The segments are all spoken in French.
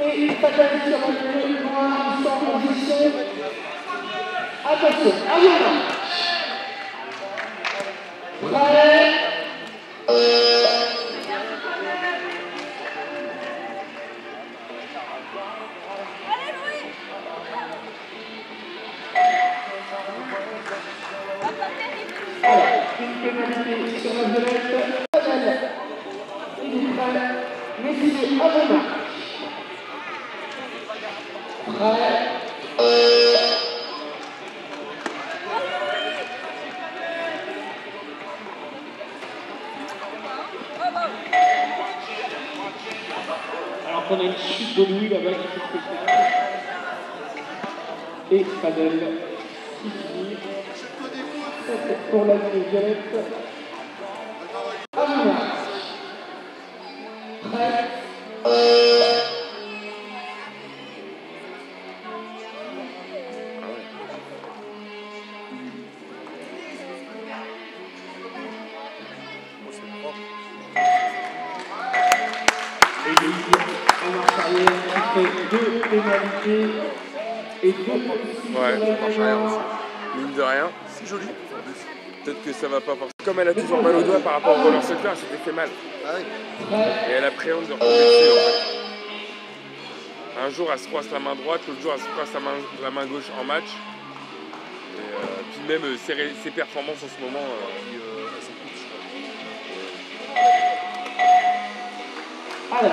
Et il s'appelle sur le noir, ils sont en position. Attention, allez Prêt Alors, une pénalité sur la violette. Chanel. Il est prêt. Alors qu'on a une chute de lui là-bas qui fait spectacle. Et Fadel qui finit. Pour la ligne violette. Vos marques. Prêt. Et deux Ouais, marche arrière aussi. Mine de rien, c'est joli. Peut-être que ça va pas forcément. Comme elle a toujours mal au doigt par rapport au roller s'était fait mal. Et elle appréhende de dessus en fait. Un jour elle se croise la main droite, l'autre jour elle se croise la main, la main gauche en match. Et euh, puis même euh, ses performances en ce moment. euh, Alors,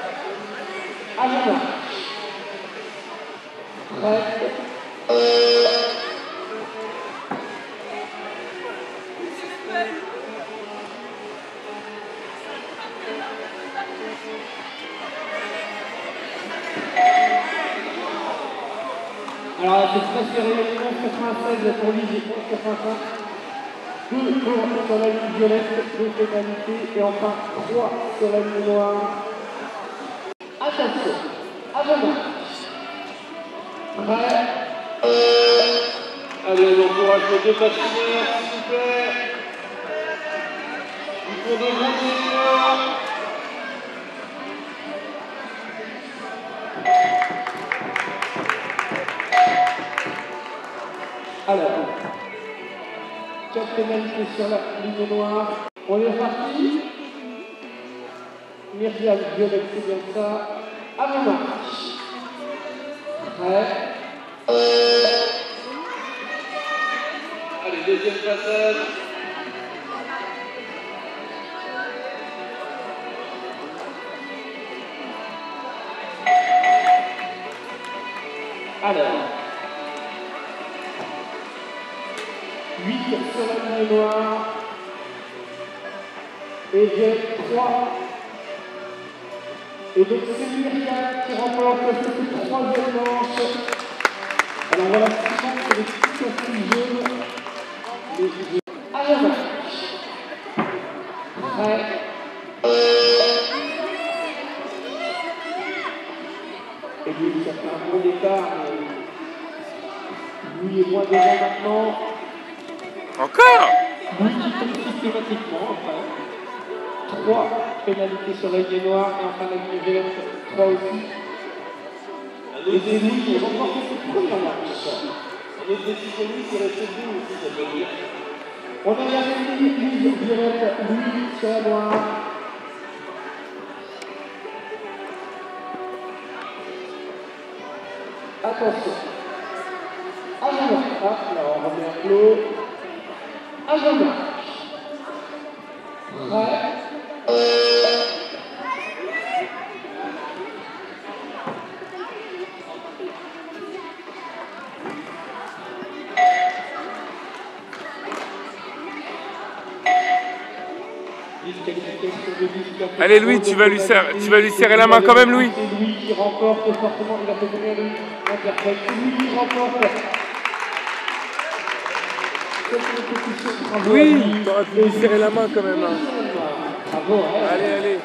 Alors, c'est transféré le 96 pour lui, j'ai 85. Deux pour la ligne violette, deux pénalités, et enfin trois sur la ligne. Attention, à vos mains. Prêt Allez, on encourage les deux patineurs, s'il vous plaît. Il faut des bons efforts. Alors, quatre pénalités sur la ligne noire. On est reparti. Myriam Violette, c'est bien ça. Allez, deuxième passage. Alors. 8 sur la ligne. Et j'ai 3. Et donc c'est Myriam qui remporte cette troisième manche. Alors voilà, suivant, c'est les petits jaunes. Les. Alors, prêt. Et lui, ça fait un bon départ. Lui est moins devant maintenant. Encore? Lui qui tombe systématiquement après. Trois pénalités sur la ligne noire et enfin la ligne violette, trois aussi. Et c'est lui qui remporte cette première marche. On a la même ligne violette, lui sur la noire. Attention. Agenda. Ah, là, on remet un clos. Agenda. Prêt. Allez Louis, tu vas lui serrer, tu vas lui serrer la main quand même Louis. Louis qui remporte forcément, il a fait combien Louis Louis qui remporte. Louis, tu serrer la main quand même. Bravo. hein. Allez, allez.